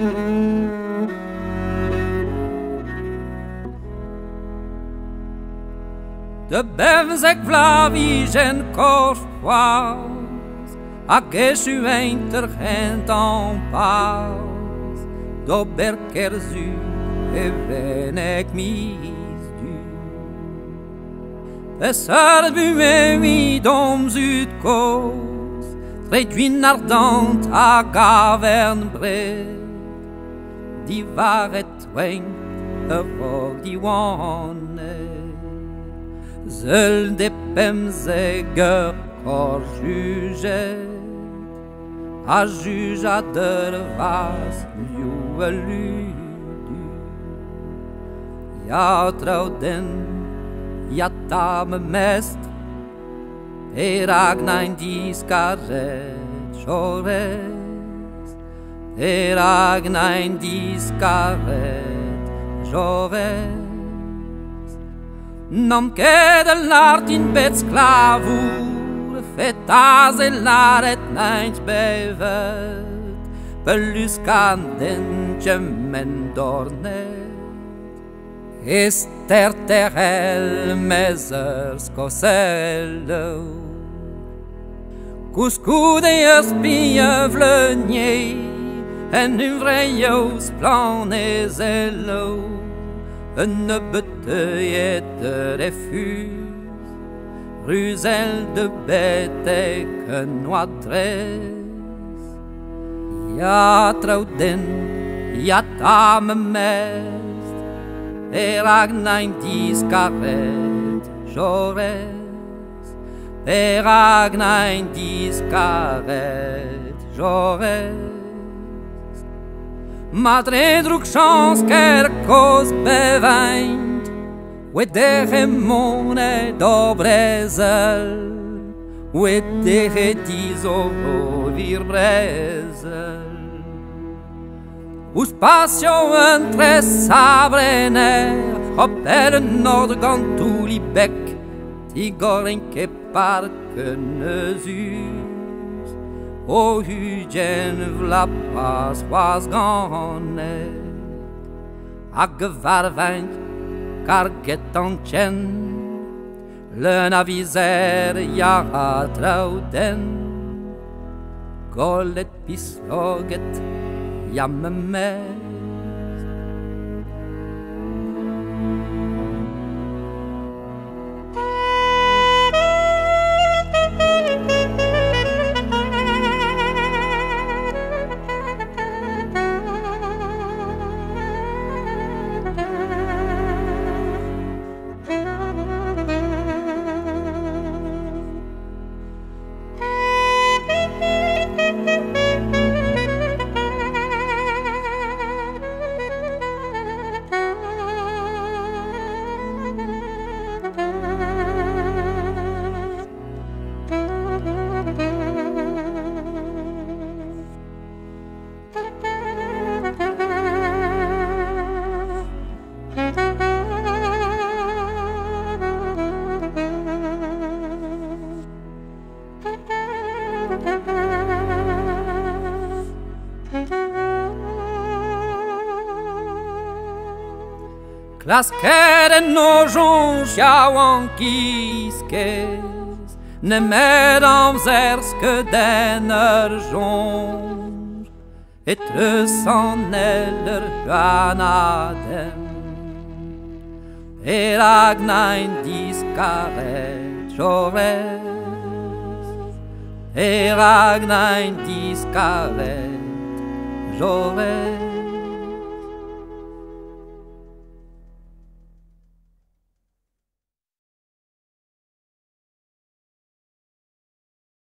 De bevenzek Vlavis en Corsois, a gesu enter hein, gent en paus, do berkerzu e venek mis du. Pesar buemi doms ut cos, réduit ardente à Gaverne-Bresse bred, Di varet wein a vog di wanne. Seul des pemzeger kor juget, a der vas. Ja ja tame mest, e Heragnain discavet joves Nom kedel nart in bet sklavur Fetazel naret naint bevet. Pellus kan den gemmen dornet Ester terel mezer skosello Cuscude e spie vlăniei en un vreioz plan ez elo un et refus ruzel de betek que tres ya traut ya tam mest er ag nain diskaret jores er ag nain diskaret jores Madre druk chans ker koz beweint We dere mone dobrezel We dere dizo vir brezel. Us passion entre sabrener Hopper nord gantou li bec Tigorin ke nezus O hugen vlapas was gane A gevarvent karget an tchen Le navizer ya a trauden Gollet pisloget ya me. Lascere no jongeau kiskes Ne med am zerske denner jonge Et le san eller anaden Et agnain discaret jores eragnain tizkaret jove.